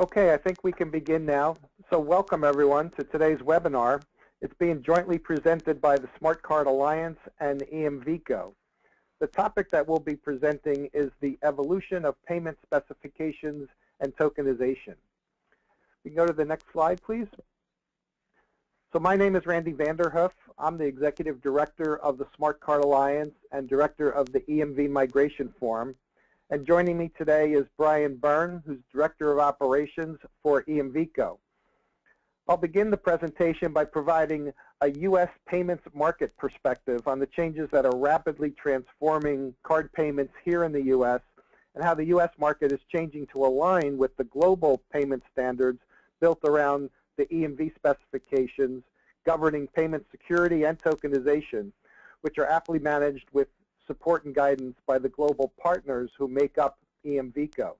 Okay, I think we can begin now. So welcome everyone to today's webinar. It's being jointly presented by the Smart Card Alliance and EMVCO. The topic that we'll be presenting is the evolution of payment specifications and tokenization. We can go to the next slide, please. So my name is Randy Vanderhoof. I'm the Executive Director of the Smart Card Alliance and Director of the EMV Migration Forum. And joining me today is Brian Byrne, who's Director of Operations for EMVCO. I'll begin the presentation by providing a U.S. payments market perspective on the changes that are rapidly transforming card payments here in the U.S. and how the U.S. market is changing to align with the global payment standards built around the EMV specifications governing payment security and tokenization, which are aptly managed with support and guidance by the global partners who make up EMVCO.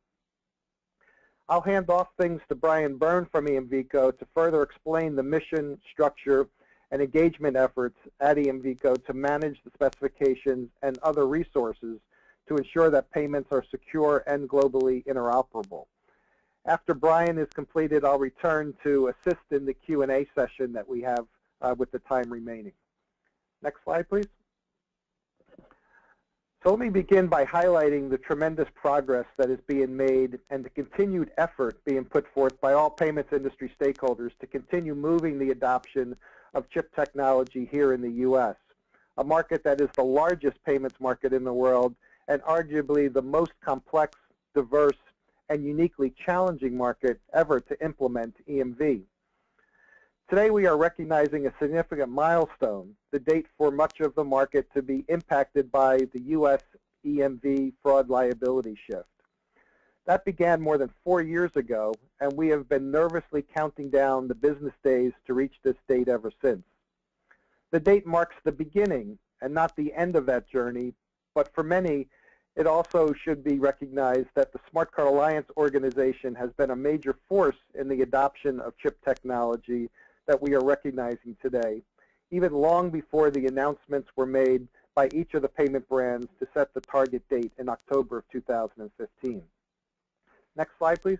I'll hand off things to Brian Byrne from EMVCO to further explain the mission, structure, and engagement efforts at EMVCO to manage the specifications and other resources to ensure that payments are secure and globally interoperable. After Brian is completed, I'll return to assist in the Q&A session that we have uh, with the time remaining. Next slide, please. So let me begin by highlighting the tremendous progress that is being made and the continued effort being put forth by all payments industry stakeholders to continue moving the adoption of chip technology here in the U.S., a market that is the largest payments market in the world and arguably the most complex, diverse, and uniquely challenging market ever to implement EMV. Today we are recognizing a significant milestone, the date for much of the market to be impacted by the U.S. EMV fraud liability shift. That began more than four years ago, and we have been nervously counting down the business days to reach this date ever since. The date marks the beginning and not the end of that journey, but for many, it also should be recognized that the Smart Card Alliance organization has been a major force in the adoption of chip technology that we are recognizing today, even long before the announcements were made by each of the payment brands to set the target date in October of 2015. Next slide, please.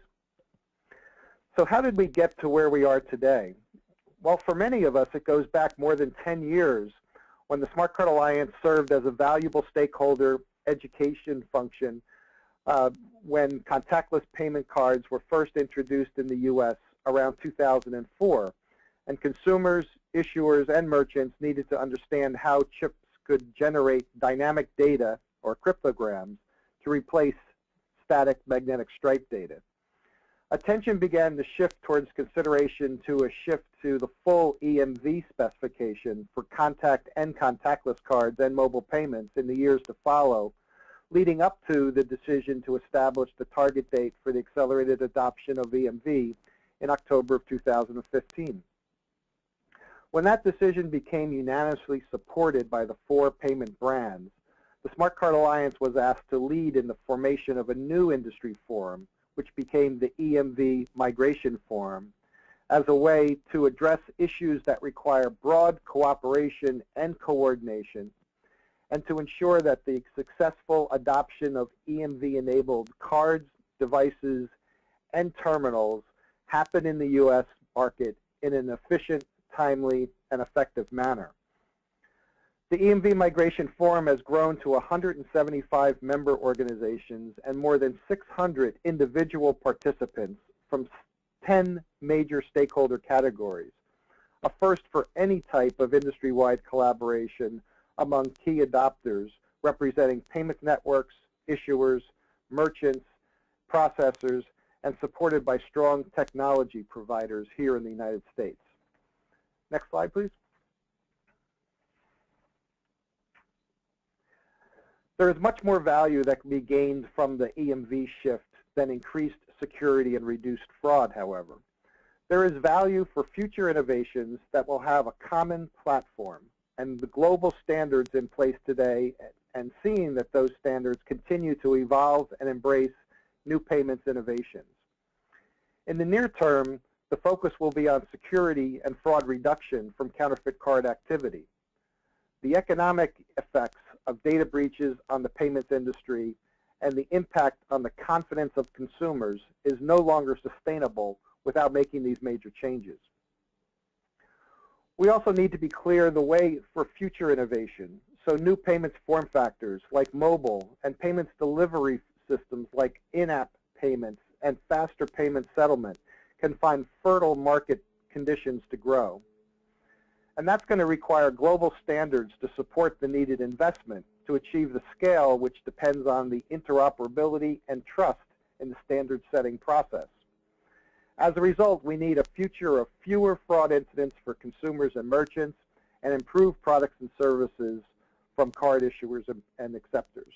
So how did we get to where we are today? Well, for many of us, it goes back more than 10 years when the Smart Card Alliance served as a valuable stakeholder education function uh, when contactless payment cards were first introduced in the U.S. around 2004 and consumers, issuers, and merchants needed to understand how chips could generate dynamic data, or cryptograms, to replace static magnetic stripe data. Attention began to shift towards consideration to a shift to the full EMV specification for contact and contactless cards and mobile payments in the years to follow, leading up to the decision to establish the target date for the accelerated adoption of EMV in October of 2015. When that decision became unanimously supported by the four payment brands, the Smart Card Alliance was asked to lead in the formation of a new industry forum, which became the EMV Migration Forum, as a way to address issues that require broad cooperation and coordination, and to ensure that the successful adoption of EMV-enabled cards, devices, and terminals happen in the U.S. market in an efficient timely, and effective manner. The EMV Migration Forum has grown to 175 member organizations and more than 600 individual participants from 10 major stakeholder categories, a first for any type of industry-wide collaboration among key adopters representing payment networks, issuers, merchants, processors, and supported by strong technology providers here in the United States. Next slide, please. There is much more value that can be gained from the EMV shift than increased security and reduced fraud, however. There is value for future innovations that will have a common platform and the global standards in place today and seeing that those standards continue to evolve and embrace new payments innovations. In the near term, the focus will be on security and fraud reduction from counterfeit card activity. The economic effects of data breaches on the payments industry and the impact on the confidence of consumers is no longer sustainable without making these major changes. We also need to be clear the way for future innovation. So new payments form factors like mobile and payments delivery systems like in-app payments and faster payment settlement can find fertile market conditions to grow. And that's going to require global standards to support the needed investment to achieve the scale which depends on the interoperability and trust in the standard setting process. As a result, we need a future of fewer fraud incidents for consumers and merchants and improved products and services from card issuers and acceptors.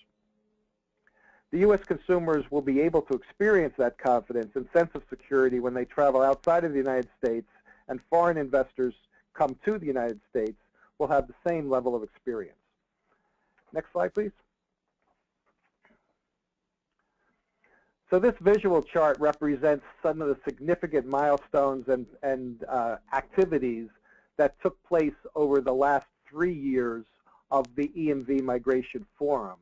The U.S. consumers will be able to experience that confidence and sense of security when they travel outside of the United States and foreign investors come to the United States will have the same level of experience. Next slide, please. So this visual chart represents some of the significant milestones and, and uh, activities that took place over the last three years of the EMV Migration Forum.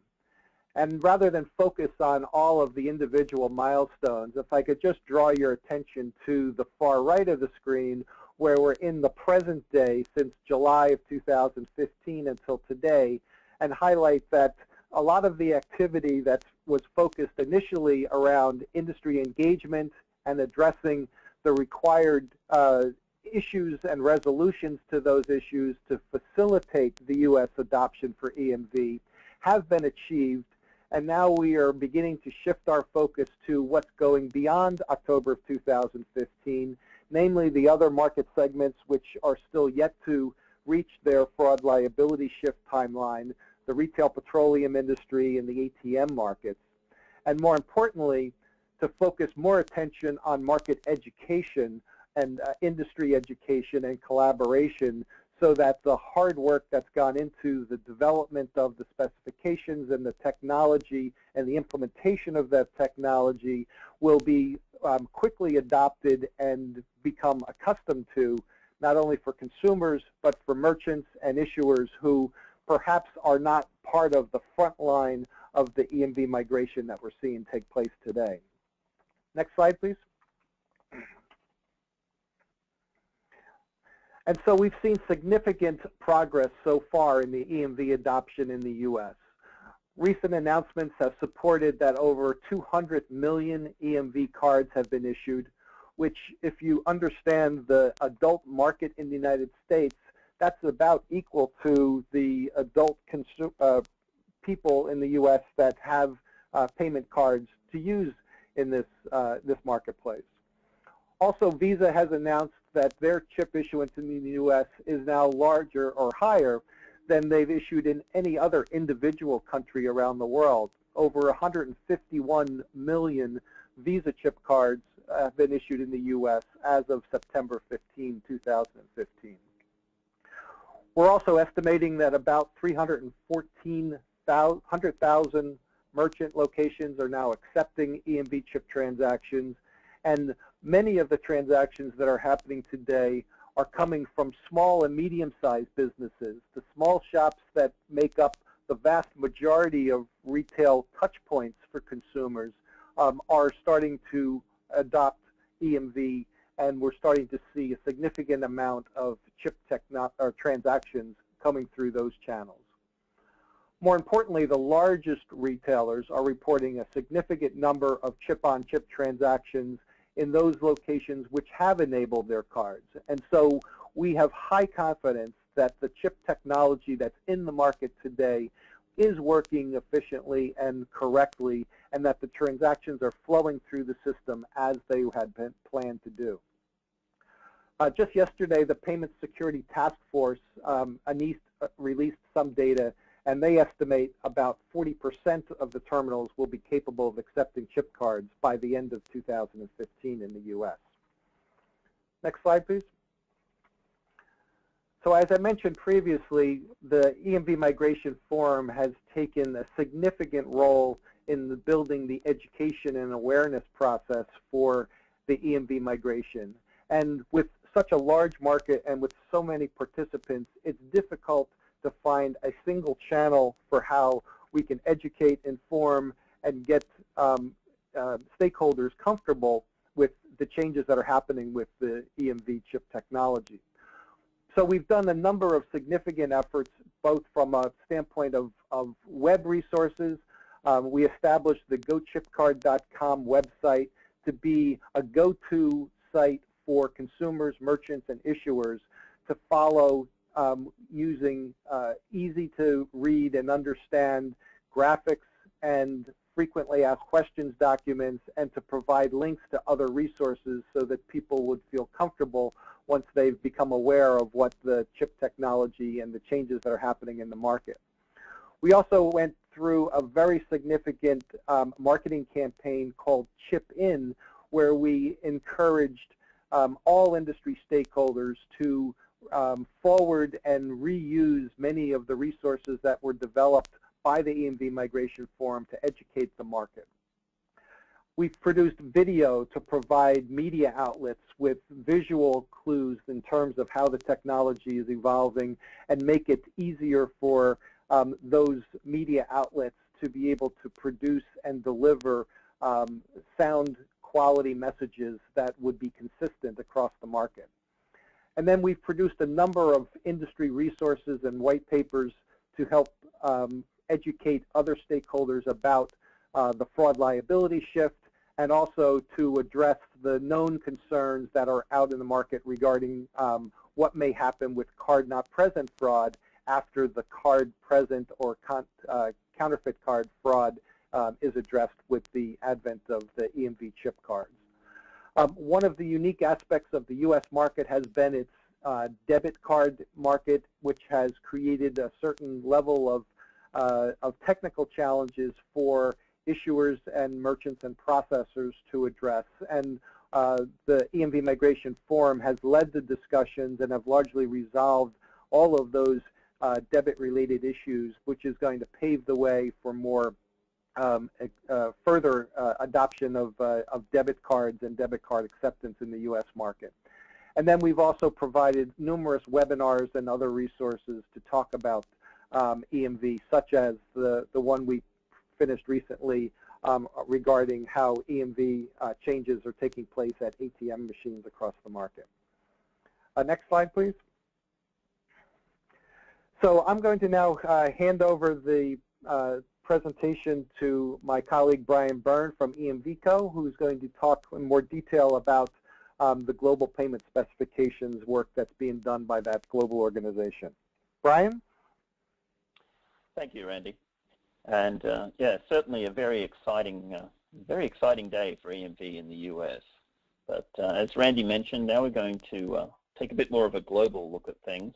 And rather than focus on all of the individual milestones, if I could just draw your attention to the far right of the screen where we're in the present day since July of 2015 until today and highlight that a lot of the activity that was focused initially around industry engagement and addressing the required uh, issues and resolutions to those issues to facilitate the U.S. adoption for EMV have been achieved, and now we are beginning to shift our focus to what's going beyond October of 2015, namely the other market segments which are still yet to reach their fraud liability shift timeline, the retail petroleum industry and the ATM markets, and more importantly, to focus more attention on market education and uh, industry education and collaboration so that the hard work that's gone into the development of the specifications and the technology and the implementation of that technology will be um, quickly adopted and become accustomed to not only for consumers but for merchants and issuers who perhaps are not part of the front line of the EMV migration that we're seeing take place today. Next slide, please. And so we've seen significant progress so far in the EMV adoption in the U.S. Recent announcements have supported that over 200 million EMV cards have been issued, which if you understand the adult market in the United States, that's about equal to the adult uh, people in the U.S. that have uh, payment cards to use in this, uh, this marketplace. Also, Visa has announced that their chip issuance in the U.S. is now larger or higher than they've issued in any other individual country around the world. Over 151 million Visa chip cards have been issued in the U.S. as of September 15, 2015. We're also estimating that about 314,000 merchant locations are now accepting EMV chip transactions, and many of the transactions that are happening today are coming from small and medium-sized businesses, the small shops that make up the vast majority of retail touch points for consumers um, are starting to adopt EMV and we're starting to see a significant amount of chip or transactions coming through those channels. More importantly, the largest retailers are reporting a significant number of chip-on-chip -chip transactions in those locations which have enabled their cards. And so we have high confidence that the chip technology that's in the market today is working efficiently and correctly and that the transactions are flowing through the system as they had been planned to do. Uh, just yesterday, the Payment Security Task Force um, uh, released some data, and they estimate about 40% of the terminals will be capable of accepting chip cards by the end of 2015 in the U.S. Next slide, please. So as I mentioned previously, the EMV Migration Forum has taken a significant role in the building the education and awareness process for the EMV migration. And with such a large market and with so many participants, it's difficult to find a single channel for how we can educate, inform, and get um, uh, stakeholders comfortable with the changes that are happening with the EMV chip technology. So we've done a number of significant efforts, both from a standpoint of, of web resources. Um, we established the gochipcard.com website to be a go-to site for consumers, merchants, and issuers to follow um, using uh, easy to read and understand graphics and frequently asked questions documents and to provide links to other resources so that people would feel comfortable once they've become aware of what the chip technology and the changes that are happening in the market. We also went through a very significant um, marketing campaign called Chip In, where we encouraged um, all industry stakeholders to um, forward and reuse many of the resources that were developed by the EMV Migration Forum to educate the market. We've produced video to provide media outlets with visual clues in terms of how the technology is evolving and make it easier for um, those media outlets to be able to produce and deliver um, sound quality messages that would be consistent across the market. And then we've produced a number of industry resources and white papers to help um, educate other stakeholders about uh, the fraud liability shift and also to address the known concerns that are out in the market regarding um, what may happen with card not present fraud after the card present or uh, counterfeit card fraud um, is addressed with the advent of the EMV chip cards. Um, one of the unique aspects of the U.S. market has been its uh, debit card market, which has created a certain level of, uh, of technical challenges for issuers and merchants and processors to address. And uh, the EMV Migration Forum has led the discussions and have largely resolved all of those uh, debit-related issues, which is going to pave the way for more um, uh, further uh, adoption of, uh, of debit cards and debit card acceptance in the U.S. market. And then we've also provided numerous webinars and other resources to talk about um, EMV, such as the, the one we finished recently um, regarding how EMV uh, changes are taking place at ATM machines across the market. Uh, next slide, please. So I'm going to now hand over the uh, presentation to my colleague Brian Byrne from EMVCO, who's going to talk in more detail about um, the global payment specifications work that's being done by that global organization. Brian? Thank you, Randy. And uh, yeah, certainly a very exciting, uh, very exciting day for EMV in the US. But uh, as Randy mentioned, now we're going to uh, take a bit more of a global look at things.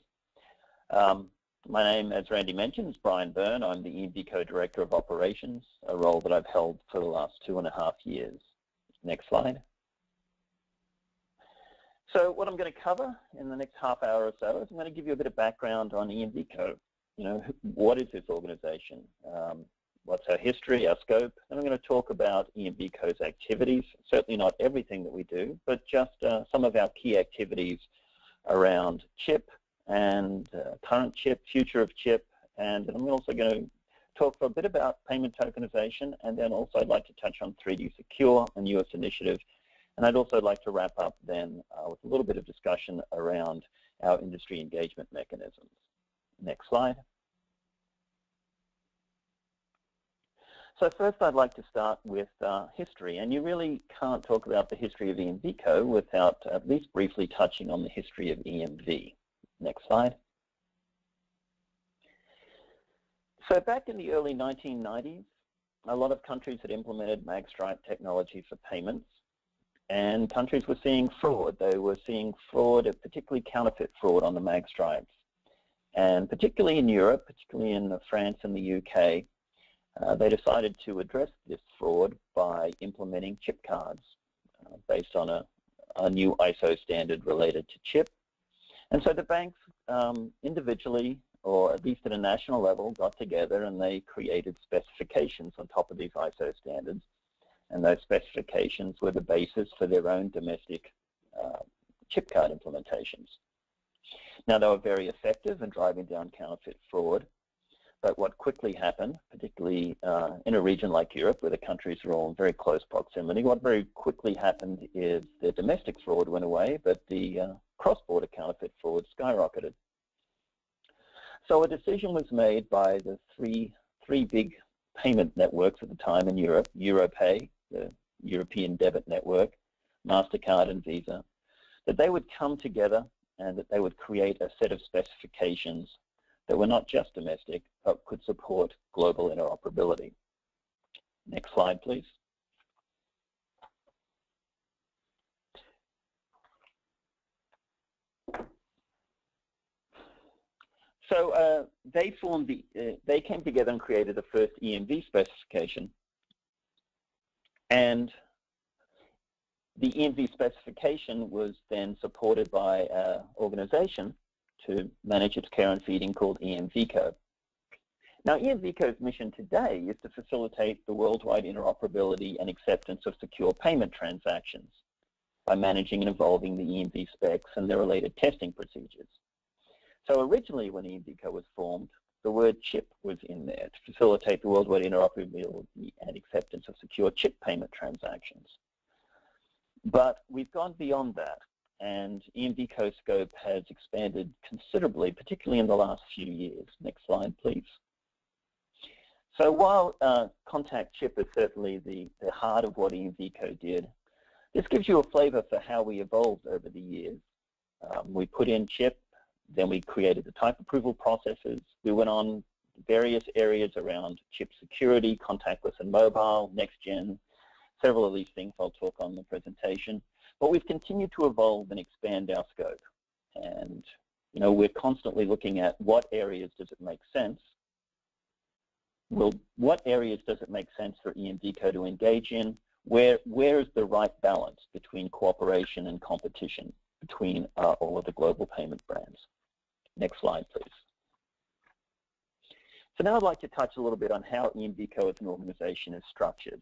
Um, my name, as Randy mentioned, is Brian Byrne. I'm the EMVCO Director of Operations, a role that I've held for the last two and a half years. Next slide. So what I'm going to cover in the next half hour or so is I'm going to give you a bit of background on EMVCO. You know, what is this organization? Um, what's our history, our scope? And I'm going to talk about EMVCO's activities, certainly not everything that we do, but just uh, some of our key activities around CHIP, and uh, current chip, future of chip, and I'm also going to talk for a bit about payment tokenization, and then also I'd like to touch on 3D Secure, a US initiative, and I'd also like to wrap up then uh, with a little bit of discussion around our industry engagement mechanisms. Next slide. So first I'd like to start with uh, history, and you really can't talk about the history of EMVCO without at least briefly touching on the history of EMV. Next slide. So back in the early 1990s, a lot of countries had implemented magstripe technology for payments, and countries were seeing fraud. They were seeing fraud, particularly counterfeit fraud on the magstripes. And particularly in Europe, particularly in France and the UK, uh, they decided to address this fraud by implementing chip cards uh, based on a, a new ISO standard related to chip and so the banks um, individually, or at least at a national level, got together and they created specifications on top of these ISO standards. And those specifications were the basis for their own domestic uh, chip card implementations. Now, they were very effective in driving down counterfeit fraud, but what quickly happened, particularly uh, in a region like Europe where the countries are all in very close proximity, what very quickly happened is the domestic fraud went away, but the uh, cross-border counterfeit fraud skyrocketed. So a decision was made by the three, three big payment networks at the time in Europe, Europay, the European debit network, MasterCard and Visa, that they would come together and that they would create a set of specifications that were not just domestic, but could support global interoperability. Next slide, please. So uh, they formed the, uh, they came together and created the first EMV specification. And the EMV specification was then supported by an organization to manage its care and feeding called EMVCo. Now, EMVCo's mission today is to facilitate the worldwide interoperability and acceptance of secure payment transactions by managing and evolving the EMV specs and their related testing procedures. So originally when EMVCo was formed, the word chip was in there to facilitate the worldwide interoperability and acceptance of secure chip payment transactions. But we've gone beyond that and EMVCo scope has expanded considerably, particularly in the last few years. Next slide, please. So while uh, contact chip is certainly the, the heart of what EMVCo did, this gives you a flavor for how we evolved over the years. Um, we put in chip, then we created the type approval processes. We went on various areas around chip security, contactless and mobile, next gen, several of these things I'll talk on the presentation. But we've continued to evolve and expand our scope. And you know, we're constantly looking at what areas does it make sense. Well, what areas does it make sense for EMVCo to engage in? Where, where is the right balance between cooperation and competition between uh, all of the global payment brands? Next slide, please. So now I'd like to touch a little bit on how EMVCo as an organization is structured.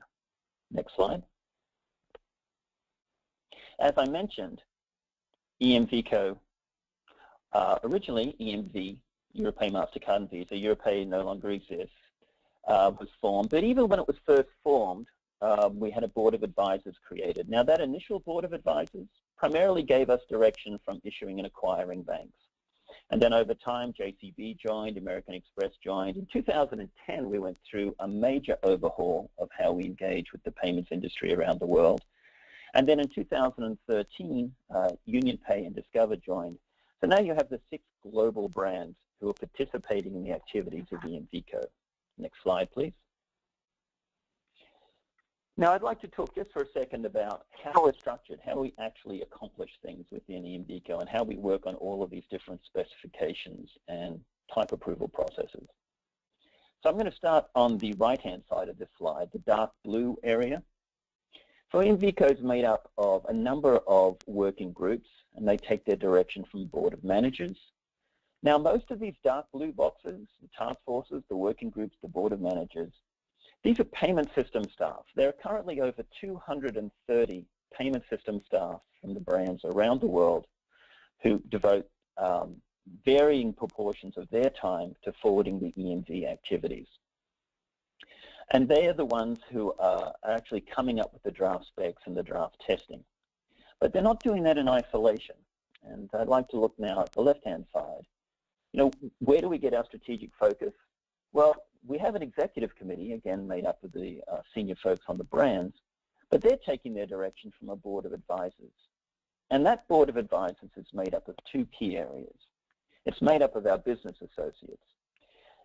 Next slide. As I mentioned, EMVCo, uh, originally EMV, Europay, MasterCard Visa, Europay no longer exists, uh, was formed. But even when it was first formed, um, we had a board of advisors created. Now that initial board of advisors primarily gave us direction from issuing and acquiring banks. And then over time, JCB joined, American Express joined. In 2010, we went through a major overhaul of how we engage with the payments industry around the world. And then in 2013, uh, UnionPay and Discover joined. So now you have the six global brands who are participating in the activities of EMVCo. Next slide, please. Now I'd like to talk just for a second about how we're structured, how we actually accomplish things within EMVCo and how we work on all of these different specifications and type approval processes. So I'm going to start on the right-hand side of this slide, the dark blue area. So EMVCo is made up of a number of working groups, and they take their direction from the Board of Managers. Now, most of these dark blue boxes, the task forces, the working groups, the Board of Managers, these are payment system staff. There are currently over 230 payment system staff from the brands around the world who devote um, varying proportions of their time to forwarding the EMV activities. And they are the ones who are actually coming up with the draft specs and the draft testing. But they're not doing that in isolation. And I'd like to look now at the left-hand side. You know, where do we get our strategic focus? Well, we have an executive committee, again, made up of the uh, senior folks on the brands, but they're taking their direction from a board of advisors. And that board of advisors is made up of two key areas. It's made up of our business associates.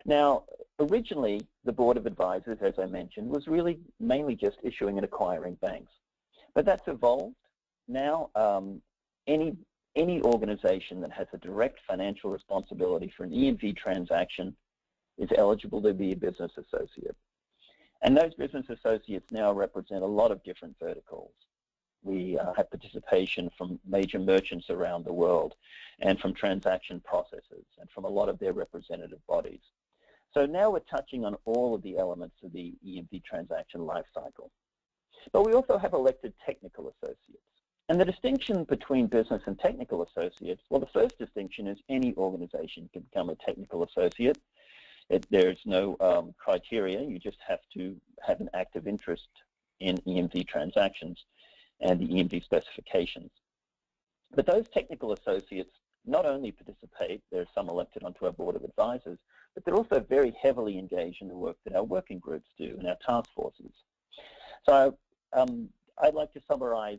Now, originally, the Board of Advisors, as I mentioned, was really mainly just issuing and acquiring banks. But that's evolved. Now, um, any, any organization that has a direct financial responsibility for an EMV transaction is eligible to be a business associate. And those business associates now represent a lot of different verticals. We uh, have participation from major merchants around the world and from transaction processors and from a lot of their representative bodies. So now we're touching on all of the elements of the EMV transaction lifecycle. But we also have elected technical associates. And the distinction between business and technical associates, well, the first distinction is any organization can become a technical associate. It, there's no um, criteria. You just have to have an active interest in EMV transactions and the EMV specifications. But those technical associates not only participate, there are some elected onto our board of advisors, but they're also very heavily engaged in the work that our working groups do and our task forces. So um, I'd like to summarize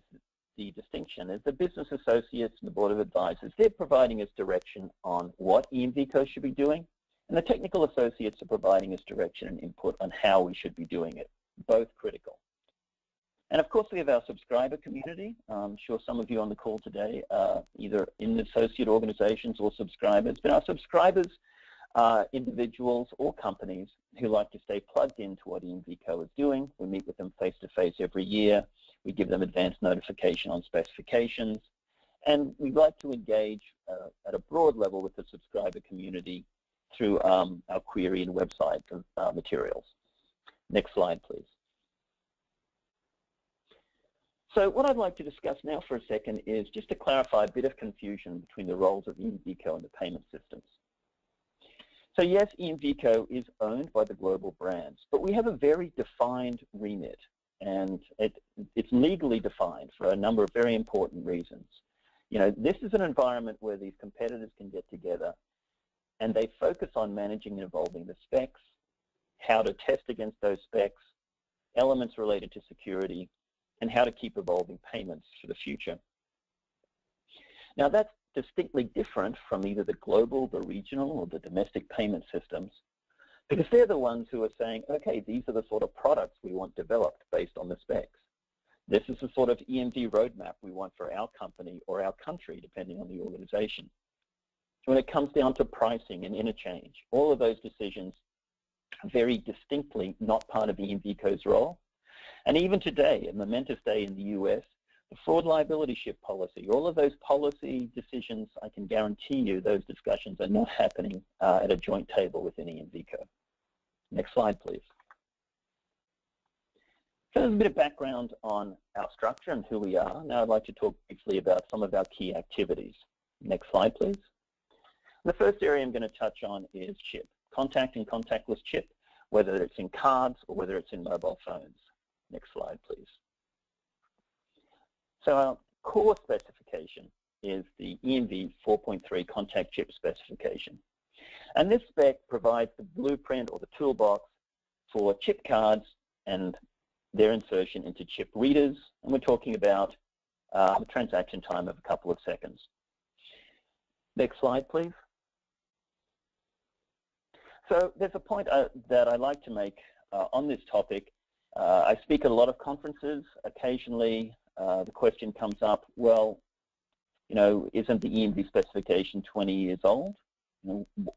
the distinction is the business associates and the board of advisors, they're providing us direction on what EMVCO should be doing, and the technical associates are providing us direction and input on how we should be doing it, both critical. And of course, we have our subscriber community. I'm sure some of you on the call today are either in the associate organizations or subscribers, but our subscribers are individuals or companies who like to stay plugged into what EMVCO is doing. We meet with them face-to-face -face every year. We give them advance notification on specifications. And we like to engage uh, at a broad level with the subscriber community through um, our query and website uh, materials. Next slide, please. So what I'd like to discuss now for a second is just to clarify a bit of confusion between the roles of EMVCO and the payment systems. So yes, EMVCO is owned by the global brands, but we have a very defined remit and it, it's legally defined for a number of very important reasons. You know, this is an environment where these competitors can get together and they focus on managing and evolving the specs, how to test against those specs, elements related to security, and how to keep evolving payments for the future. Now that's distinctly different from either the global, the regional, or the domestic payment systems because they're the ones who are saying, okay, these are the sort of products we want developed based on the specs. This is the sort of EMV roadmap we want for our company or our country, depending on the organization. When it comes down to pricing and interchange, all of those decisions are very distinctly not part of EMVCO's role. And even today, a momentous day in the US, the fraud liability shift policy, all of those policy decisions, I can guarantee you those discussions are not happening uh, at a joint table with within EMVCO. Next slide, please. So there's a bit of background on our structure and who we are. Now I'd like to talk briefly about some of our key activities. Next slide, please. The first area I'm going to touch on is chip, contact and contactless chip, whether it's in cards or whether it's in mobile phones. Next slide, please. So our core specification is the EMV 4.3 contact chip specification. And this spec provides the blueprint or the toolbox for chip cards and their insertion into chip readers. And we're talking about uh, a transaction time of a couple of seconds. Next slide, please. So there's a point uh, that I like to make uh, on this topic. Uh, I speak at a lot of conferences. Occasionally, uh, the question comes up, well, you know, isn't the EMV specification 20 years old?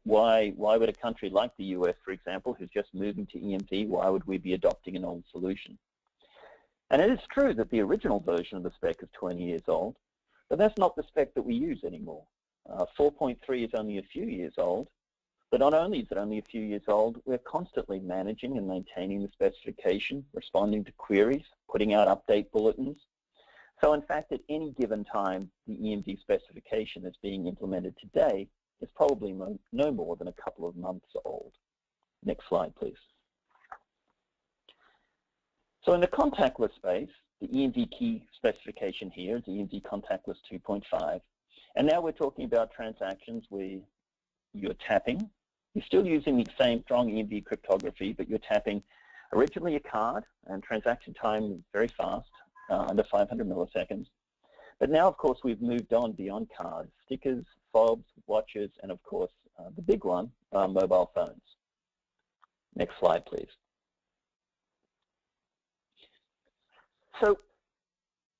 why, why would a country like the US, for example, who's just moving to EMV, why would we be adopting an old solution? And it is true that the original version of the spec is 20 years old, but that's not the spec that we use anymore. Uh, 4.3 is only a few years old, but not only is it only a few years old, we're constantly managing and maintaining the specification, responding to queries, putting out update bulletins. So in fact, at any given time, the EMV specification that's being implemented today is probably no more than a couple of months old. Next slide, please. So in the contactless space, the EMV key specification here is EMV contactless 2.5. And now we're talking about transactions where you're tapping. You're still using the same strong EMV cryptography, but you're tapping originally a card, and transaction time is very fast, uh, under 500 milliseconds. But now, of course, we've moved on beyond cards, stickers, fobs, watches, and of course, uh, the big one, uh, mobile phones. Next slide, please. So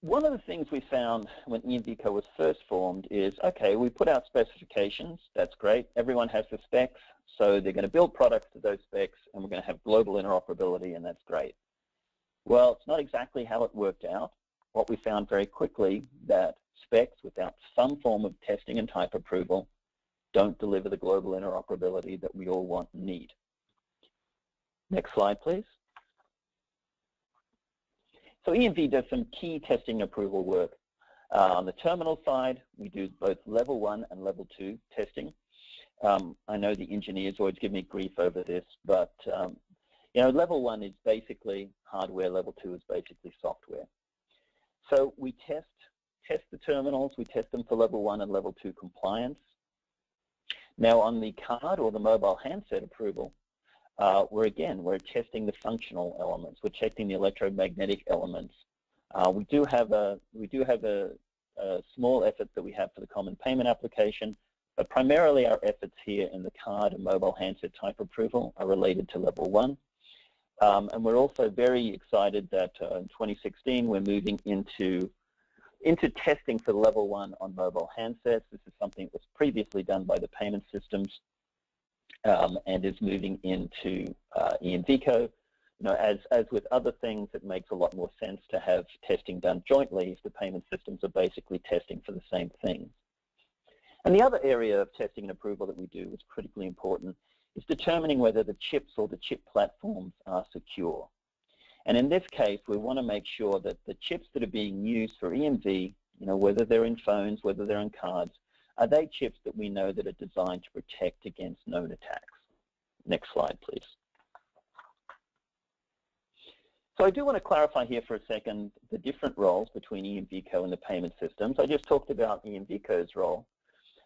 one of the things we found when EMVCO was first formed is, okay, we put out specifications, that's great, everyone has the specs, so they're going to build products to those specs, and we're going to have global interoperability, and that's great. Well, it's not exactly how it worked out what we found very quickly that specs without some form of testing and type approval don't deliver the global interoperability that we all want and need. Next slide, please. So EMV does some key testing approval work. Uh, on the terminal side, we do both level one and level two testing. Um, I know the engineers always give me grief over this, but um, you know, level one is basically hardware, level two is basically software. So we test test the terminals, we test them for level one and level two compliance. Now on the card or the mobile handset approval, uh, we're again, we're testing the functional elements. We're checking the electromagnetic elements. Uh, we do have a we do have a, a, small effort that we have for the common payment application, but primarily our efforts here in the card and mobile handset type approval are related to level one. Um, and we're also very excited that uh, in 2016 we're moving into into testing for level one on mobile handsets. This is something that was previously done by the payment systems um, and is moving into uh, EMVCo. You know, as, as with other things, it makes a lot more sense to have testing done jointly if the payment systems are basically testing for the same things. And the other area of testing and approval that we do is critically important is determining whether the chips or the chip platforms are secure. And in this case, we want to make sure that the chips that are being used for EMV, you know, whether they're in phones, whether they're in cards, are they chips that we know that are designed to protect against known attacks? Next slide, please. So I do want to clarify here for a second the different roles between EMVCo and the payment systems. I just talked about EMVCo's role.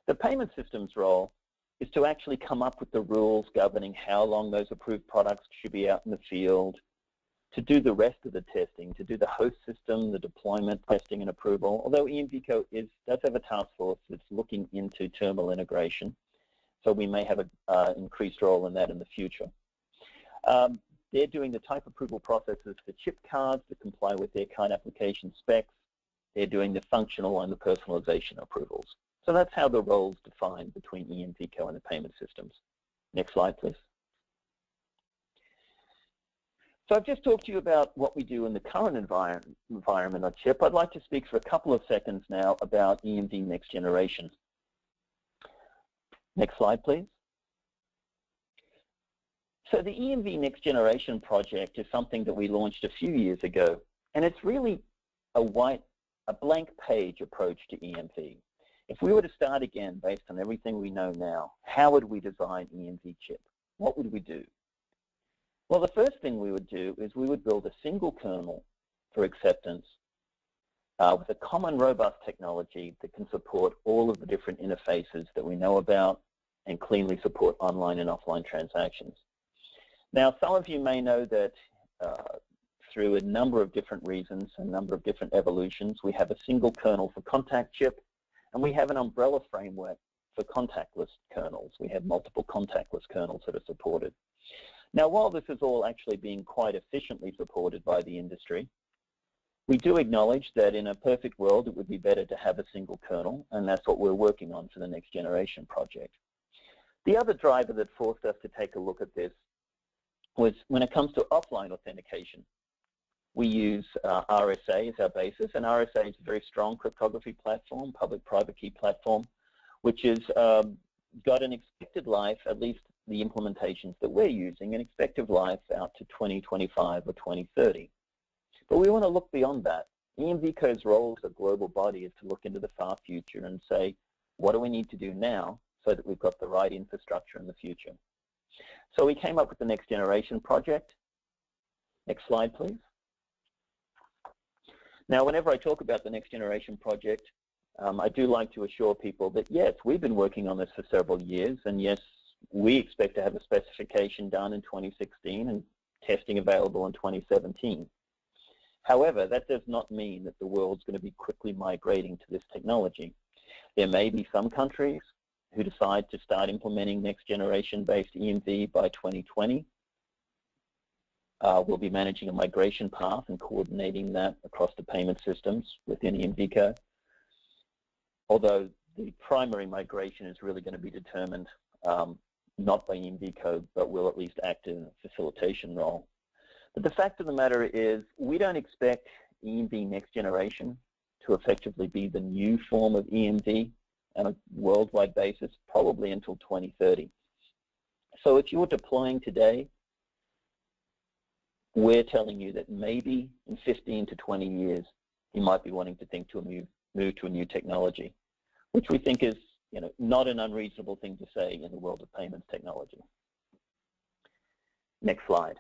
The payment systems role is to actually come up with the rules governing how long those approved products should be out in the field, to do the rest of the testing, to do the host system, the deployment, testing, and approval. Although EMVCo is, does have a task force that's looking into terminal integration, so we may have an uh, increased role in that in the future. Um, they're doing the type approval processes for chip cards to comply with their card application specs. They're doing the functional and the personalization approvals. So that's how the roles defined between EMVCo and the payment systems. Next slide, please. So I've just talked to you about what we do in the current environment, environment on chip. I'd like to speak for a couple of seconds now about EMV Next Generation. Next slide, please. So the EMV Next Generation project is something that we launched a few years ago, and it's really a white, a blank page approach to EMV. If we were to start again based on everything we know now, how would we design EMV chip? What would we do? Well, the first thing we would do is we would build a single kernel for acceptance uh, with a common robust technology that can support all of the different interfaces that we know about and cleanly support online and offline transactions. Now, some of you may know that uh, through a number of different reasons, a number of different evolutions, we have a single kernel for contact chip, and we have an umbrella framework for contactless kernels. We have multiple contactless kernels that are supported. Now, while this is all actually being quite efficiently supported by the industry, we do acknowledge that in a perfect world, it would be better to have a single kernel, and that's what we're working on for the next generation project. The other driver that forced us to take a look at this was when it comes to offline authentication. We use uh, RSA as our basis, and RSA is a very strong cryptography platform, public-private key platform, which has um, got an expected life, at least the implementations that we're using, an expected life out to 2025 or 2030. But we want to look beyond that. EMVCo's role as a global body is to look into the far future and say, what do we need to do now so that we've got the right infrastructure in the future? So we came up with the Next Generation project. Next slide, please. Now, whenever I talk about the Next Generation project, um, I do like to assure people that, yes, we've been working on this for several years, and yes, we expect to have a specification done in 2016 and testing available in 2017. However, that does not mean that the world's going to be quickly migrating to this technology. There may be some countries who decide to start implementing next generation based EMV by 2020. Uh, we'll be managing a migration path and coordinating that across the payment systems within EMVCo. Although the primary migration is really going to be determined um, not by EMVCo, but will at least act in a facilitation role. But the fact of the matter is we don't expect EMV next generation to effectively be the new form of EMV on a worldwide basis, probably until 2030. So if you're deploying today, we're telling you that maybe in 15 to 20 years, you might be wanting to think to a move, move to a new technology, which we think is you know, not an unreasonable thing to say in the world of payments technology. Next slide.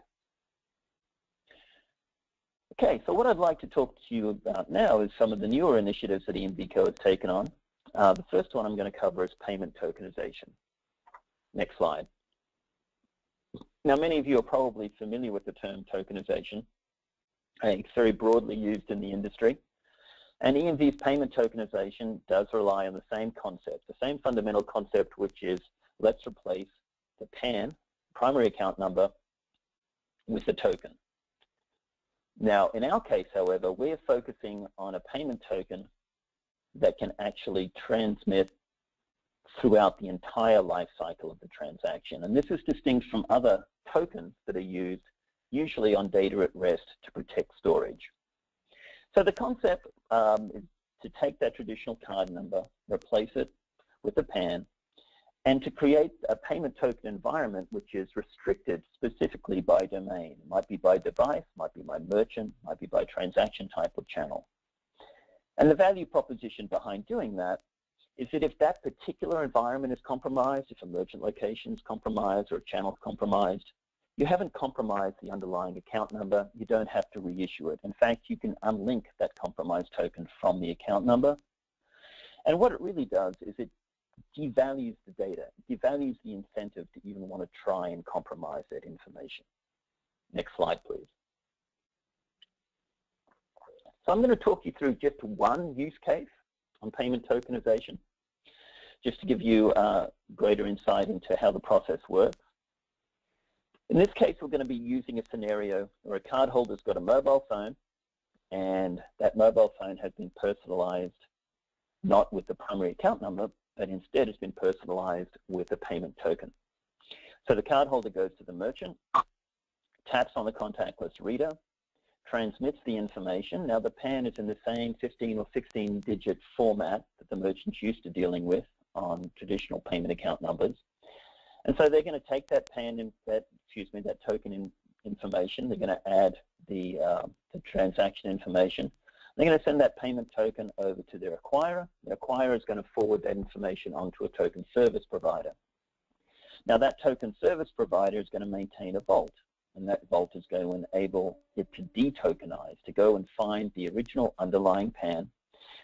Okay, so what I'd like to talk to you about now is some of the newer initiatives that EMVCo has taken on. Uh, the first one I'm going to cover is payment tokenization. Next slide. Now, many of you are probably familiar with the term tokenization. It's very broadly used in the industry. And EMV's payment tokenization does rely on the same concept, the same fundamental concept, which is let's replace the PAN, primary account number, with a token. Now, in our case, however, we're focusing on a payment token that can actually transmit throughout the entire life cycle of the transaction. And this is distinct from other tokens that are used usually on data at rest to protect storage. So the concept um, is to take that traditional card number, replace it with a PAN, and to create a payment token environment which is restricted specifically by domain. It might be by device, might be by merchant, might be by transaction type or channel. And the value proposition behind doing that is that if that particular environment is compromised, if a merchant location is compromised or a channel is compromised, you haven't compromised the underlying account number. You don't have to reissue it. In fact, you can unlink that compromised token from the account number. And what it really does is it devalues the data, devalues the incentive to even want to try and compromise that information. Next slide, please. So I'm going to talk you through just one use case on payment tokenization, just to give you uh, greater insight into how the process works. In this case, we're going to be using a scenario where a cardholder's got a mobile phone and that mobile phone has been personalized not with the primary account number, but instead has been personalized with a payment token. So the cardholder goes to the merchant, taps on the contactless reader, transmits the information. Now the PAN is in the same 15 or 16 digit format that the merchant's used to dealing with on traditional payment account numbers. And so they're going to take that PAN, in, that excuse me, that token in, information. They're going to add the, uh, the transaction information. They're going to send that payment token over to their acquirer. The acquirer is going to forward that information onto a token service provider. Now that token service provider is going to maintain a vault, and that vault is going to enable it to detokenize, to go and find the original underlying PAN,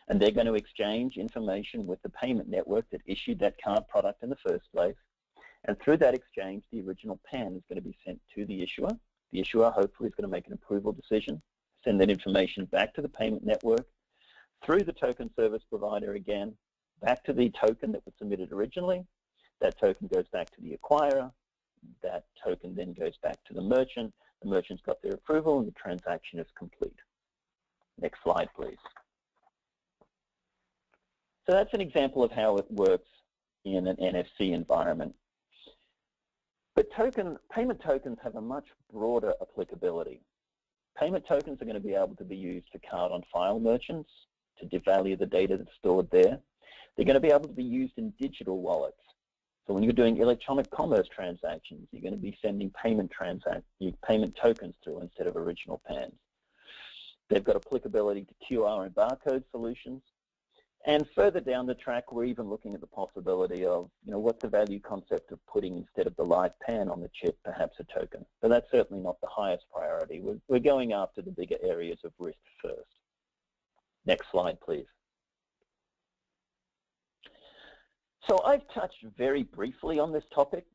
and they're going to exchange information with the payment network that issued that card product in the first place, and through that exchange, the original PAN is going to be sent to the issuer. The issuer hopefully is going to make an approval decision, send that information back to the payment network, through the token service provider again, back to the token that was submitted originally. That token goes back to the acquirer. That token then goes back to the merchant. The merchant's got their approval and the transaction is complete. Next slide, please. So that's an example of how it works in an NFC environment. But token, payment tokens have a much broader applicability. Payment tokens are going to be able to be used for card on file merchants to devalue the data that's stored there. They're going to be able to be used in digital wallets. So when you're doing electronic commerce transactions, you're going to be sending payment payment tokens through instead of original PANs. They've got applicability to QR and barcode solutions, and further down the track, we're even looking at the possibility of, you know, what's the value concept of putting instead of the live pan on the chip, perhaps a token. But that's certainly not the highest priority. We're, we're going after the bigger areas of risk first. Next slide, please. So I've touched very briefly on this topic.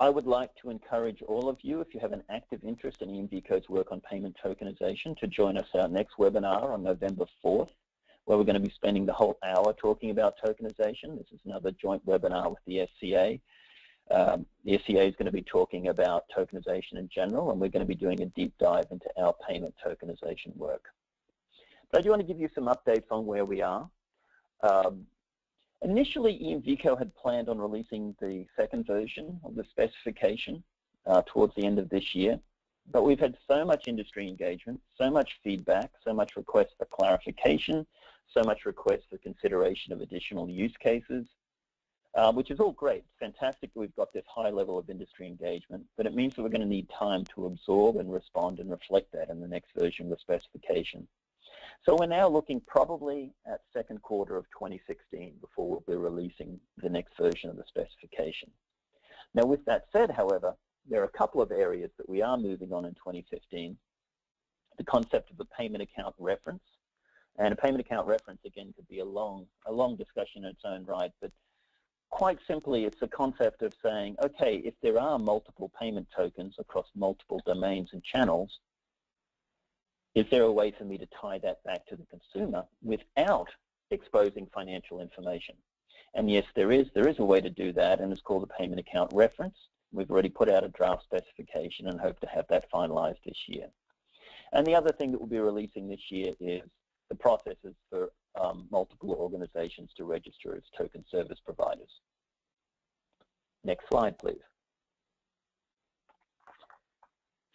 I would like to encourage all of you, if you have an active interest in EMVCo's work on payment tokenization, to join us our next webinar on November 4th where we're going to be spending the whole hour talking about tokenization. This is another joint webinar with the SCA. Um, the SCA is going to be talking about tokenization in general, and we're going to be doing a deep dive into our payment tokenization work. But I do want to give you some updates on where we are. Um, initially, EMVCo had planned on releasing the second version of the specification uh, towards the end of this year. But we've had so much industry engagement, so much feedback, so much request for clarification, so much request for consideration of additional use cases, uh, which is all great. Fantastic we've got this high level of industry engagement, but it means that we're going to need time to absorb and respond and reflect that in the next version of the specification. So we're now looking probably at second quarter of 2016 before we'll be releasing the next version of the specification. Now with that said, however, there are a couple of areas that we are moving on in 2015. The concept of a payment account reference. And a payment account reference, again, could be a long, a long discussion in its own right, but quite simply, it's a concept of saying, okay, if there are multiple payment tokens across multiple domains and channels, is there a way for me to tie that back to the consumer without exposing financial information? And yes, there is. There is a way to do that, and it's called a payment account reference. We've already put out a draft specification and hope to have that finalized this year. And the other thing that we'll be releasing this year is the processes for um, multiple organizations to register as token service providers. Next slide, please.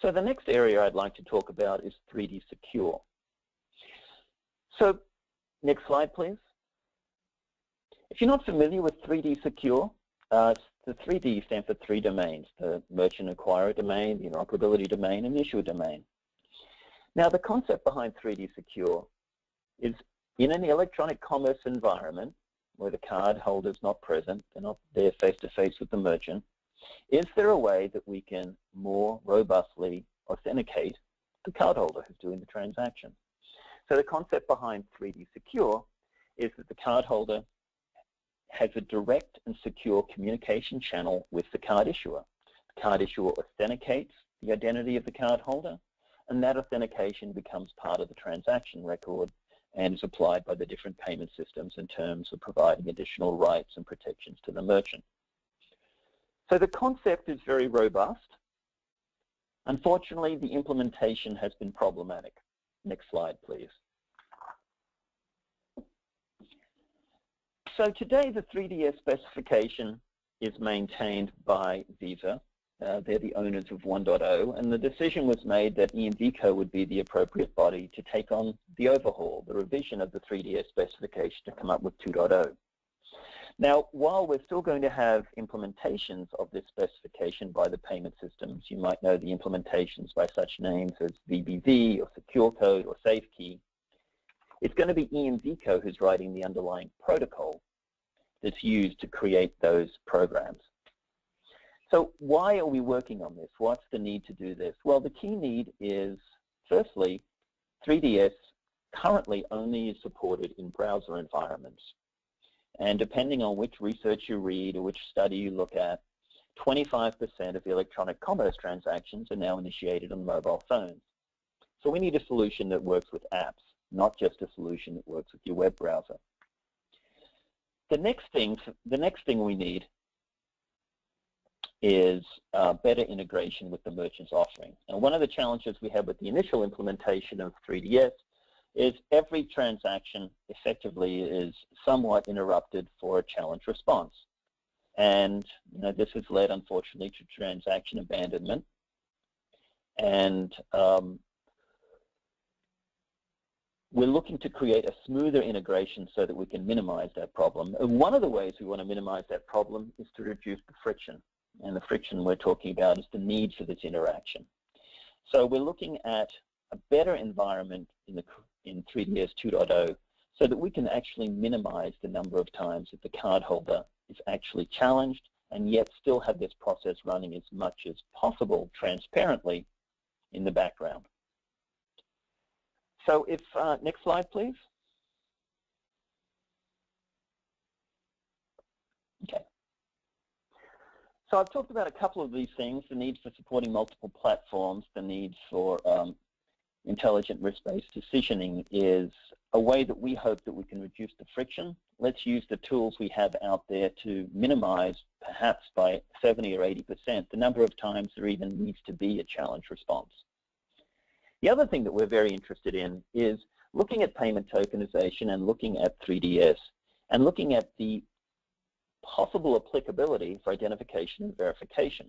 So the next area I'd like to talk about is 3D Secure. So next slide, please. If you're not familiar with 3D Secure, uh, the 3D stands for three domains, the merchant acquirer domain, the interoperability domain, and issuer domain. Now the concept behind 3D Secure is in an electronic commerce environment where the card holder is not present, they're not there face-to-face -face with the merchant, is there a way that we can more robustly authenticate the cardholder who's doing the transaction? So the concept behind 3D Secure is that the cardholder has a direct and secure communication channel with the card issuer. The card issuer authenticates the identity of the cardholder, and that authentication becomes part of the transaction record and is applied by the different payment systems in terms of providing additional rights and protections to the merchant. So the concept is very robust. Unfortunately, the implementation has been problematic. Next slide, please. So today the 3DS specification is maintained by Visa. Uh, they're the owners of 1.0, and the decision was made that EMVCo would be the appropriate body to take on the overhaul, the revision of the 3DS specification to come up with 2.0. Now, while we're still going to have implementations of this specification by the payment systems, you might know the implementations by such names as VBV or Secure Code or SafeKey, it's going to be EMVCo who's writing the underlying protocol that's used to create those programs. So why are we working on this? What's the need to do this? Well, the key need is, firstly, 3DS currently only is supported in browser environments. And depending on which research you read or which study you look at, 25% of the electronic commerce transactions are now initiated on mobile phones. So we need a solution that works with apps, not just a solution that works with your web browser. The next thing, the next thing we need is uh, better integration with the merchant's offering. And one of the challenges we had with the initial implementation of 3DS is every transaction effectively is somewhat interrupted for a challenge response. And you know, this has led, unfortunately, to transaction abandonment. And um, we're looking to create a smoother integration so that we can minimize that problem. And one of the ways we want to minimize that problem is to reduce the friction. And the friction we're talking about is the need for this interaction. So we're looking at a better environment in, the, in 3DS 2.0 so that we can actually minimize the number of times that the cardholder is actually challenged and yet still have this process running as much as possible transparently in the background. So if, uh, next slide please. Okay. So I've talked about a couple of these things, the need for supporting multiple platforms, the need for um, intelligent risk-based decisioning is a way that we hope that we can reduce the friction. Let's use the tools we have out there to minimize, perhaps by 70 or 80%, the number of times there even needs to be a challenge response. The other thing that we're very interested in is looking at payment tokenization and looking at 3DS and looking at the possible applicability for identification and verification.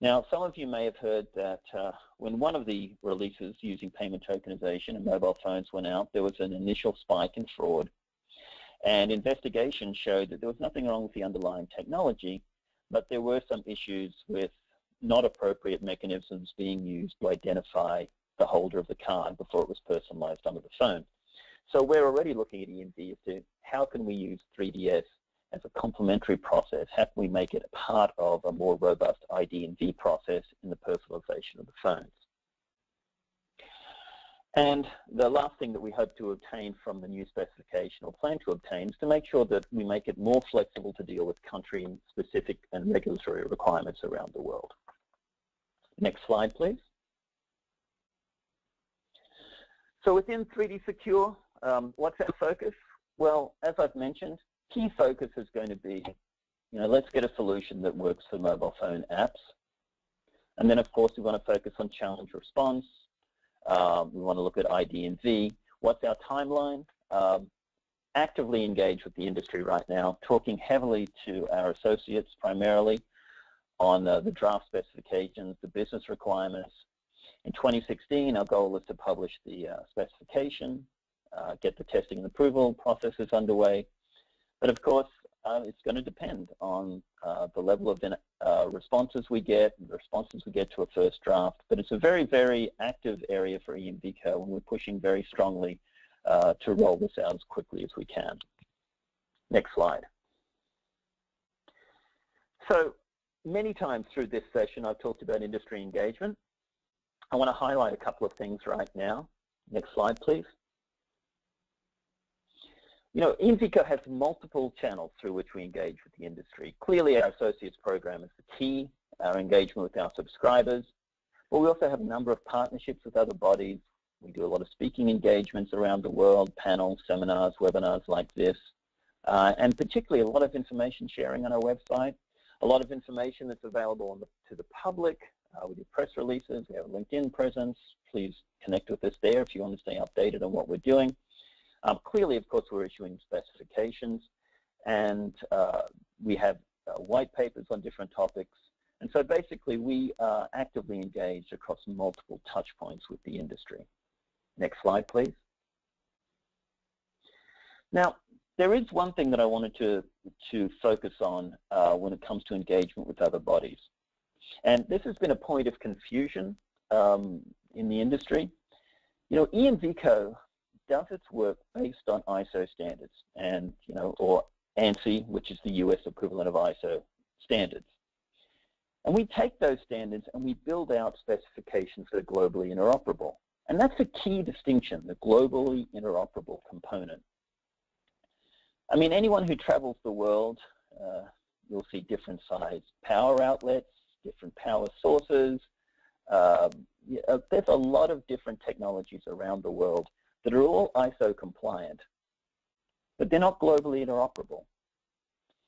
Now, some of you may have heard that uh, when one of the releases using payment tokenization and mobile phones went out, there was an initial spike in fraud. And investigation showed that there was nothing wrong with the underlying technology, but there were some issues with not appropriate mechanisms being used to identify the holder of the card before it was personalized under the phone. So we're already looking at EMV as to how can we use 3DS as a complementary process? How can we make it a part of a more robust ID and V process in the personalization of the phones? And the last thing that we hope to obtain from the new specification or plan to obtain is to make sure that we make it more flexible to deal with country-specific and regulatory requirements around the world. Next slide, please. So within 3D Secure, um, what's our focus? Well, as I've mentioned, key focus is going to be, you know, let's get a solution that works for mobile phone apps. And then, of course, we want to focus on challenge response, um, we want to look at ID and V. What's our timeline? Um, actively engaged with the industry right now, talking heavily to our associates primarily on uh, the draft specifications, the business requirements. In 2016, our goal is to publish the uh, specification, uh, get the testing and approval processes underway. But of course, uh, it's going to depend on uh, the level of uh, responses we get, the responses we get to a first draft. But it's a very, very active area for EMVCO, and we're pushing very strongly uh, to roll this out as quickly as we can. Next slide. So many times through this session, I've talked about industry engagement. I want to highlight a couple of things right now. Next slide, please. You know, EMVCO has multiple channels through which we engage with the industry. Clearly, our associates program is the key, our engagement with our subscribers, but we also have a number of partnerships with other bodies. We do a lot of speaking engagements around the world, panels, seminars, webinars like this, uh, and particularly a lot of information sharing on our website, a lot of information that's available the, to the public. Uh, we do press releases, we have a LinkedIn presence. Please connect with us there if you want to stay updated on what we're doing. Um, clearly, of course, we're issuing specifications, and uh, we have uh, white papers on different topics. And so basically, we are actively engaged across multiple touch points with the industry. Next slide, please. Now, there is one thing that I wanted to, to focus on uh, when it comes to engagement with other bodies. And this has been a point of confusion um, in the industry. You know, EMVCO does its work based on ISO standards and, you know, or ANSI, which is the US equivalent of ISO standards. And we take those standards and we build out specifications that are globally interoperable. And that's a key distinction, the globally interoperable component. I mean, anyone who travels the world, uh, you'll see different size power outlets, different power sources. Uh, there's a lot of different technologies around the world that are all ISO compliant, but they're not globally interoperable.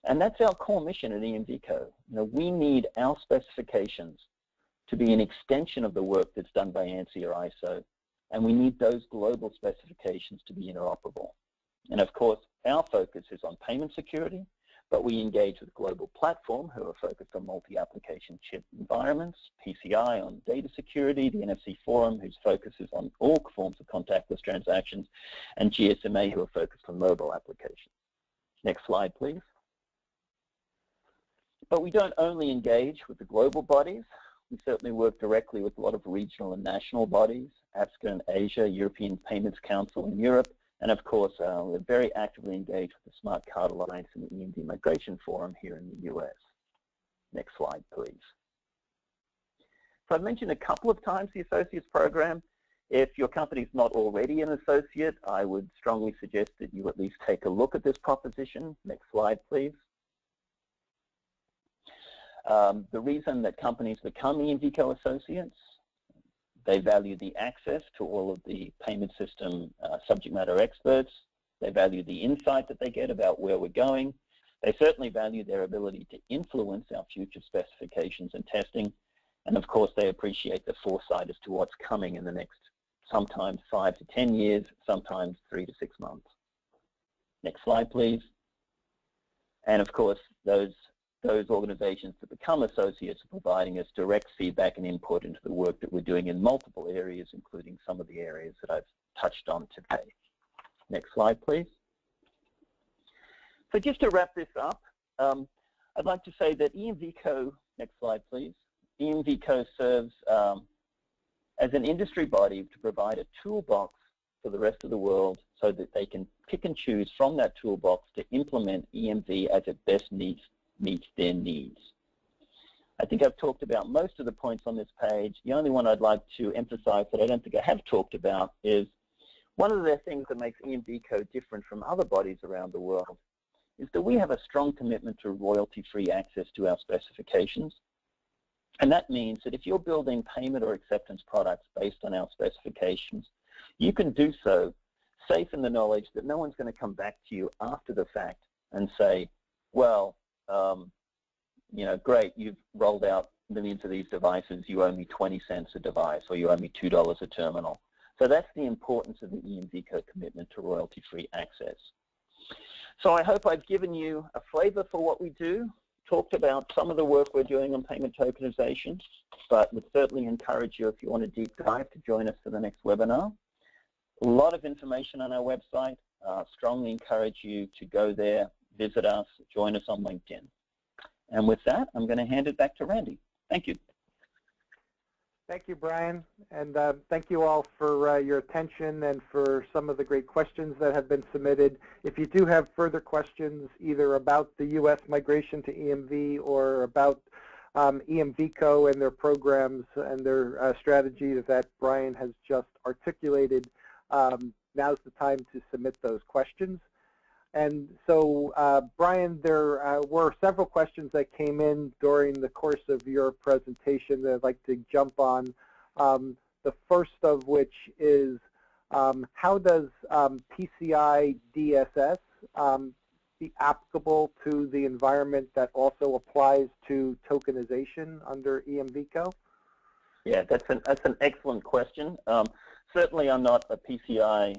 And that's our core mission at EMVCO. You know, we need our specifications to be an extension of the work that's done by ANSI or ISO, and we need those global specifications to be interoperable. And of course, our focus is on payment security, but we engage with Global Platform, who are focused on multi-application chip environments, PCI on data security, the NFC Forum, whose focus is on all forms of contactless transactions, and GSMA, who are focused on mobile applications. Next slide, please. But we don't only engage with the global bodies. We certainly work directly with a lot of regional and national bodies, APSCA in Asia, European Payments Council in Europe, and of course, uh, we're very actively engaged with the Smart Card Alliance and the EMV Migration Forum here in the US. Next slide, please. So I've mentioned a couple of times the Associates Program. If your company is not already an associate, I would strongly suggest that you at least take a look at this proposition. Next slide, please. Um, the reason that companies become EMVCO associates they value the access to all of the payment system uh, subject matter experts. They value the insight that they get about where we're going. They certainly value their ability to influence our future specifications and testing. And of course, they appreciate the foresight as to what's coming in the next sometimes five to 10 years, sometimes three to six months. Next slide, please. And of course, those those organizations that become associates are providing us direct feedback and input into the work that we're doing in multiple areas, including some of the areas that I've touched on today. Next slide, please. So just to wrap this up, um, I'd like to say that EMVCO, next slide, please. EMVCO serves um, as an industry body to provide a toolbox for the rest of the world so that they can pick and choose from that toolbox to implement EMV as it best meets, meets their needs. I think I've talked about most of the points on this page. The only one I'd like to emphasize that I don't think I have talked about is one of the things that makes EMVCo different from other bodies around the world is that we have a strong commitment to royalty-free access to our specifications. And that means that if you're building payment or acceptance products based on our specifications, you can do so safe in the knowledge that no one's going to come back to you after the fact and say, well, um, you know, great, you've rolled out millions of these devices, you owe me 20 cents a device, or you owe me $2 a terminal. So that's the importance of the EMVCo commitment to royalty-free access. So I hope I've given you a flavor for what we do, talked about some of the work we're doing on payment tokenization, but would certainly encourage you if you want a deep dive to join us for the next webinar. A lot of information on our website. Uh, strongly encourage you to go there, visit us, join us on LinkedIn. And with that, I'm going to hand it back to Randy. Thank you. Thank you, Brian, and uh, thank you all for uh, your attention and for some of the great questions that have been submitted. If you do have further questions, either about the U.S. migration to EMV or about um, EMVCo and their programs and their uh, strategies that Brian has just articulated, um, now's the time to submit those questions. And so, uh, Brian, there uh, were several questions that came in during the course of your presentation that I'd like to jump on. Um, the first of which is, um, how does um, PCI DSS um, be applicable to the environment that also applies to tokenization under EMVCo? Yeah, that's an, that's an excellent question. Um, certainly I'm not a PCI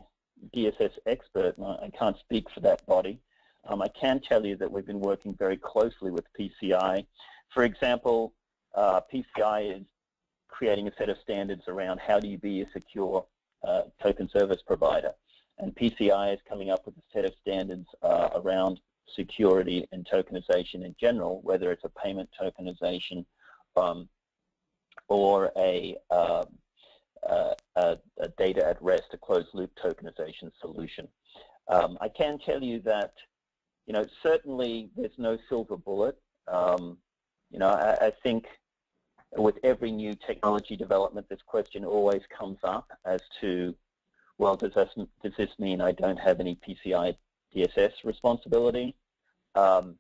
DSS expert, and I can't speak for that body. Um, I can tell you that we've been working very closely with PCI. For example, uh, PCI is creating a set of standards around how do you be a secure uh, token service provider. And PCI is coming up with a set of standards uh, around security and tokenization in general, whether it's a payment tokenization um, or a uh, a, a, data at rest, a closed loop tokenization solution. Um, I can tell you that, you know, certainly there's no silver bullet. Um, you know, I, I, think with every new technology development, this question always comes up as to, well, does this, does this mean I don't have any PCI DSS responsibility? Um,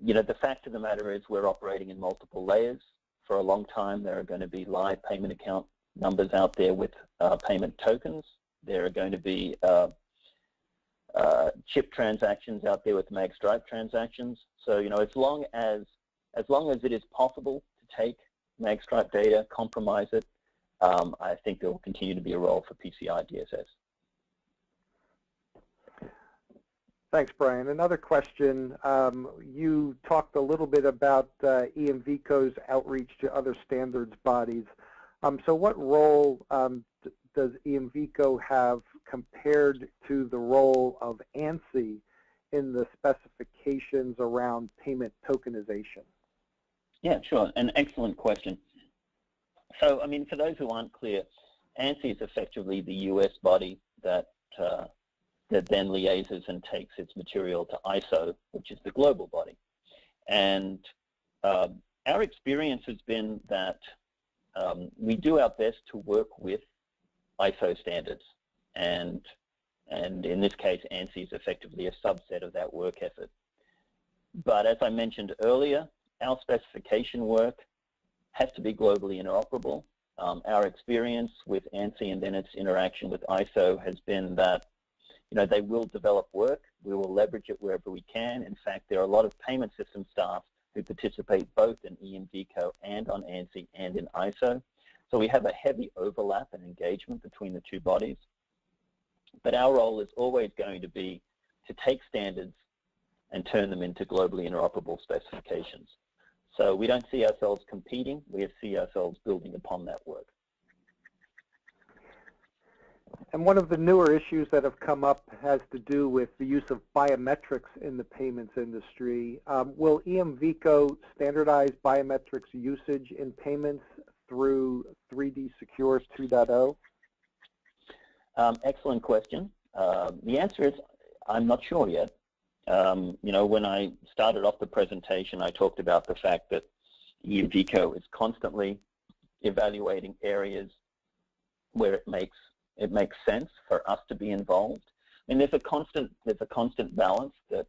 you know, the fact of the matter is we're operating in multiple layers. For a long time, there are going to be live payment account numbers out there with uh, payment tokens. There are going to be uh, uh, chip transactions out there with magstripe transactions. So you know, as long as as long as it is possible to take magstripe data, compromise it, um, I think there will continue to be a role for PCI DSS. Thanks, Brian. Another question. Um, you talked a little bit about uh, EMVCo's outreach to other standards bodies. Um, so what role um, does EMVCo have compared to the role of ANSI in the specifications around payment tokenization? Yeah, sure. An excellent question. So, I mean, for those who aren't clear, ANSI is effectively the US body that, uh, that then liaises and takes its material to ISO, which is the global body. And uh, our experience has been that um, we do our best to work with ISO standards, and and in this case, ANSI is effectively a subset of that work effort. But as I mentioned earlier, our specification work has to be globally interoperable. Um, our experience with ANSI and then its interaction with ISO has been that you know, they will develop work. We will leverage it wherever we can. In fact, there are a lot of payment system staff who participate both in EMVCo and on ANSI and in ISO. So we have a heavy overlap and engagement between the two bodies. But our role is always going to be to take standards and turn them into globally interoperable specifications. So we don't see ourselves competing, we see ourselves building upon that work. And one of the newer issues that have come up has to do with the use of biometrics in the payments industry. Um, will EMVCo standardize biometrics usage in payments through 3D Secure 2.0? Um, excellent question. Uh, the answer is I'm not sure yet. Um, you know, when I started off the presentation, I talked about the fact that EMVCo is constantly evaluating areas where it makes it makes sense for us to be involved. I mean, there's a constant there's a constant balance that,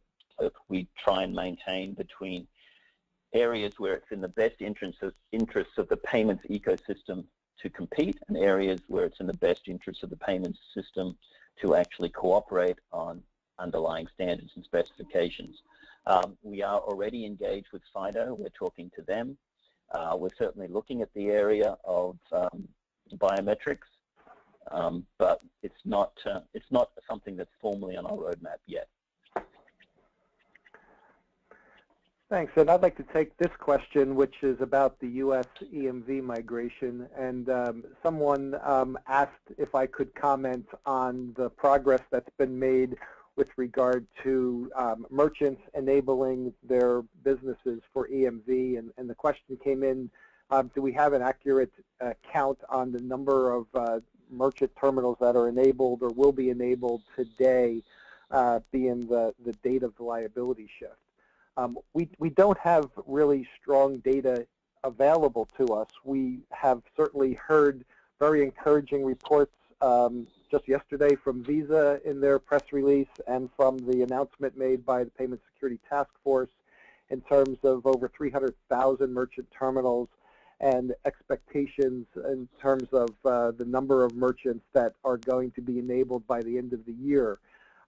we try and maintain between areas where it's in the best interests of, interests of the payments ecosystem to compete and areas where it's in the best interests of the payments system to actually cooperate on underlying standards and specifications. Um, we are already engaged with FIDO. We're talking to them. Uh, we're certainly looking at the area of um, biometrics, um, but it's not uh, it's not something that's formally on our roadmap yet. Thanks. And I'd like to take this question, which is about the U.S. EMV migration. And um, someone um, asked if I could comment on the progress that's been made with regard to um, merchants enabling their businesses for EMV. And, and the question came in, um, do we have an accurate uh, count on the number of uh, merchant terminals that are enabled or will be enabled today, uh, being the, the date of the liability shift? Um, we, we don't have really strong data available to us. We have certainly heard very encouraging reports um, just yesterday from Visa in their press release and from the announcement made by the Payment Security Task Force in terms of over 300,000 merchant terminals and expectations in terms of uh, the number of merchants that are going to be enabled by the end of the year.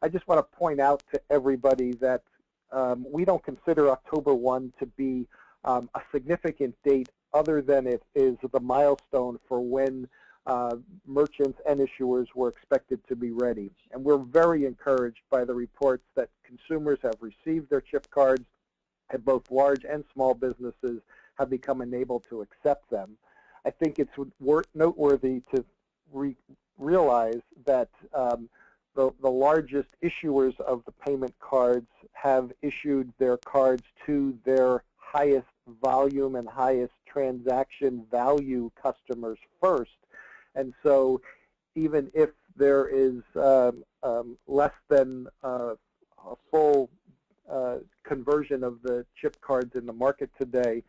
I just want to point out to everybody that um, we don't consider October 1 to be um, a significant date other than it is the milestone for when uh, merchants and issuers were expected to be ready. And we're very encouraged by the reports that consumers have received their chip cards at both large and small businesses have become enabled to accept them. I think it's noteworthy to re realize that um, the, the largest issuers of the payment cards have issued their cards to their highest volume and highest transaction value customers first and so even if there is um, um, less than uh, a full uh, conversion of the chip cards in the market today,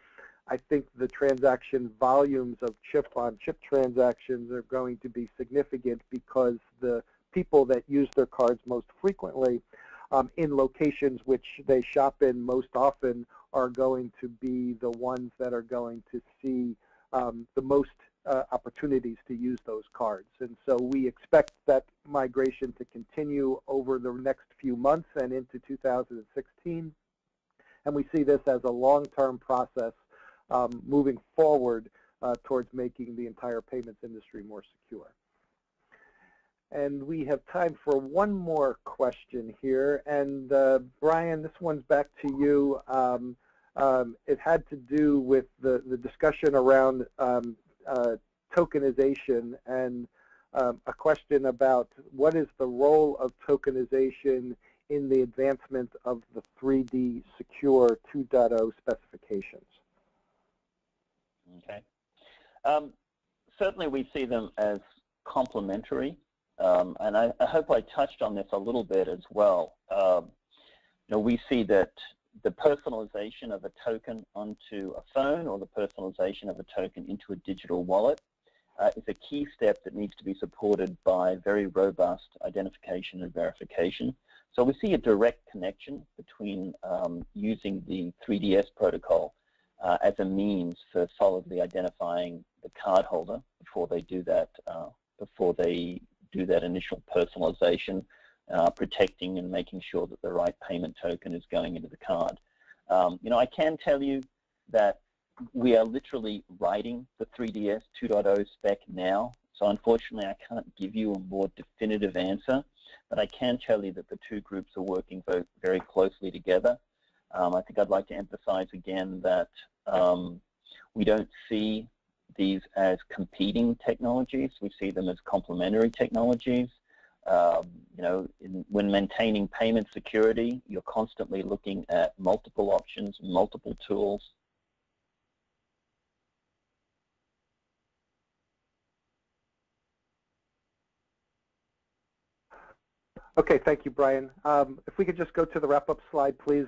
I think the transaction volumes of chip-on-chip -chip transactions are going to be significant because the people that use their cards most frequently um, in locations which they shop in most often are going to be the ones that are going to see um, the most uh, opportunities to use those cards. And so we expect that migration to continue over the next few months and into 2016. And we see this as a long-term process um, moving forward uh, towards making the entire payments industry more secure. And we have time for one more question here. And uh, Brian, this one's back to you. Um, um, it had to do with the, the discussion around um, uh, tokenization and um, a question about what is the role of tokenization in the advancement of the 3D Secure 2.0 specifications. Okay. Um, certainly we see them as complementary, um, and I, I, hope I touched on this a little bit as well. Um, you know, we see that the personalization of a token onto a phone or the personalization of a token into a digital wallet uh, is a key step that needs to be supported by very robust identification and verification. So we see a direct connection between um, using the 3DS protocol uh, as a means for solidly identifying the cardholder before they do that uh, before they do that initial personalization, uh, protecting and making sure that the right payment token is going into the card. Um, you know, I can tell you that we are literally writing the 3DS 2.0 spec now. So unfortunately, I can't give you a more definitive answer, but I can tell you that the two groups are working very, very closely together. Um, I think I'd like to emphasize again that um, we don't see these as competing technologies. We see them as complementary technologies. Um, you know, in, when maintaining payment security, you're constantly looking at multiple options, multiple tools, Okay, thank you, Brian. Um, if we could just go to the wrap-up slide, please.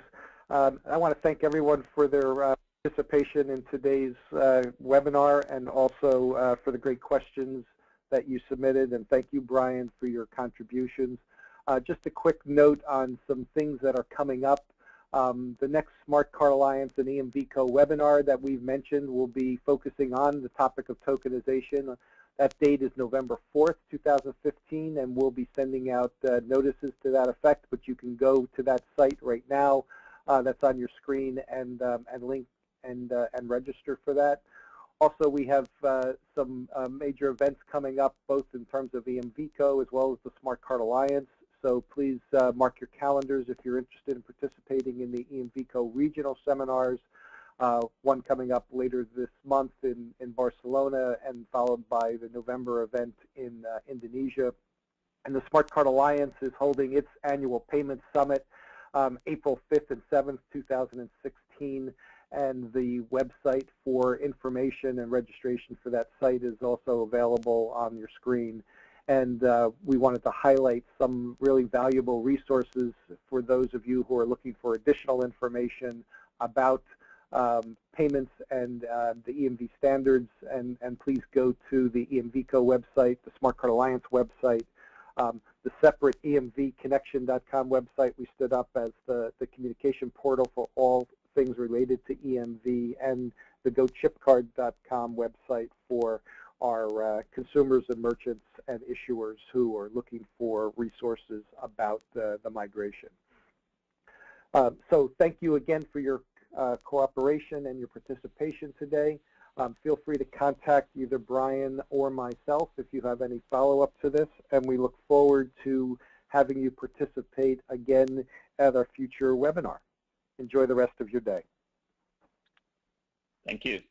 Um, I want to thank everyone for their uh, participation in today's uh, webinar and also uh, for the great questions that you submitted. And thank you, Brian, for your contributions. Uh, just a quick note on some things that are coming up. Um, the next Smart Card Alliance and EMVCo webinar that we've mentioned will be focusing on the topic of tokenization. That date is November 4th, 2015, and we'll be sending out uh, notices to that effect, but you can go to that site right now that's on your screen and, um, and link and, uh, and register for that. Also, we have uh, some uh, major events coming up, both in terms of EMVCo as well as the Smart Card Alliance. So please uh, mark your calendars if you're interested in participating in the EMVCo regional seminars uh, one coming up later this month in, in Barcelona and followed by the November event in uh, Indonesia. And the Smart Card Alliance is holding its annual payment summit um, April 5th and 7th, 2016. And the website for information and registration for that site is also available on your screen. And uh, we wanted to highlight some really valuable resources for those of you who are looking for additional information about um, payments and uh, the EMV standards, and, and please go to the EMVCo website, the Smart Card Alliance website, um, the separate EMVconnection.com website we stood up as the, the communication portal for all things related to EMV, and the GoChipCard.com website for our uh, consumers and merchants and issuers who are looking for resources about the, migration. Uh, so thank you again for your uh, cooperation and your participation today. Um, feel free to contact either Brian or myself if you have any follow-up to this, and we look forward to having you participate again at our future webinar. Enjoy the rest of your day. Thank you.